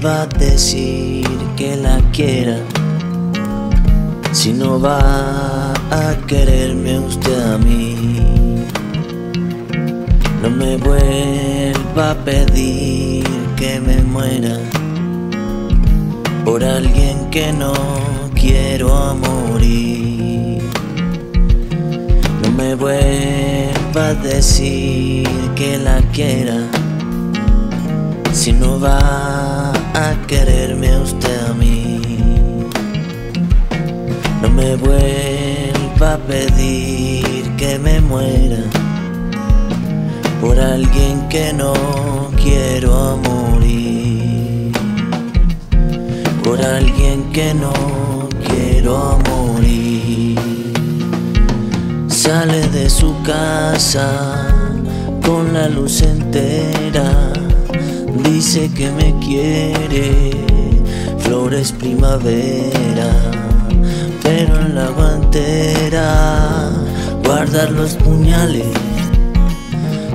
vuelva a decir que la quiera. Si no va a quererme usted a mí, no me vuelva a pedir que me muera por alguien que no quiero a morir. No me vuelva a decir que la quiera si no va a quererme usted a mí. No me vuelva a pedir que me muera por alguien que no quiero a morir. Por alguien que no quiero a morir. Sale de su casa con la luz entera dice que me quiere, flores primavera, pero en la guantera guardar los puñales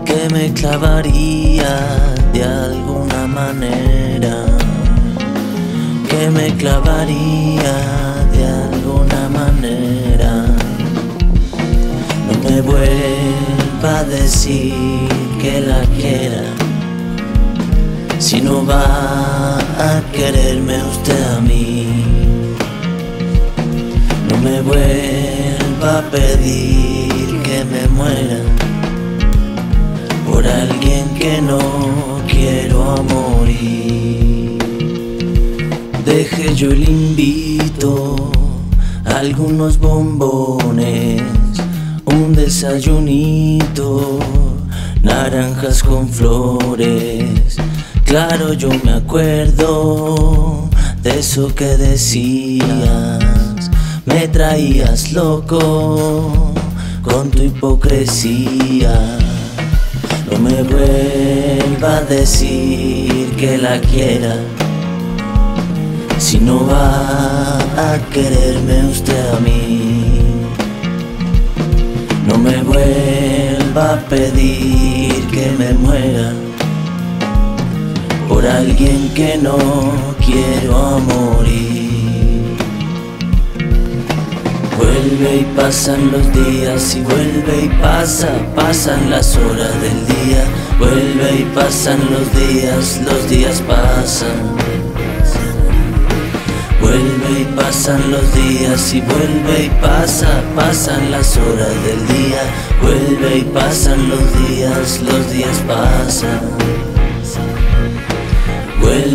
que me clavaría de alguna manera, que me clavaría de alguna manera. No me vuelva a decir que la quiera si no va a quererme usted a mí. No me vuelva a pedir que me muera por alguien que no quiero morir. Deje yo le invito algunos bombones, un desayunito, naranjas con flores Claro, yo me acuerdo de eso que decías. Me traías loco con tu hipocresía. No me vuelva a decir que la quiera. Si no va a quererme usted a mí. No me vuelva a pedir que me muera por alguien que no quiero morir. Vuelve y pasan los días y vuelve y pasa, pasan las horas del día. Vuelve y pasan los días, los días pasan. Vuelve y pasan los días y vuelve y pasa, pasan las horas del día. Vuelve y pasan los días, los días pasan.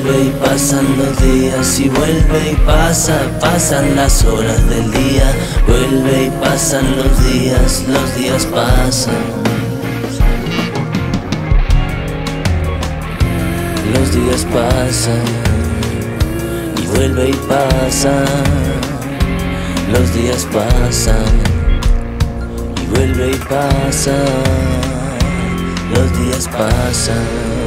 Vuelve y pasan los días y vuelve y pasa, pasan las horas del día, vuelve y pasan los días, los días pasan. Los días pasan y vuelve y pasa, los días pasan y vuelve y pasa, los días pasan.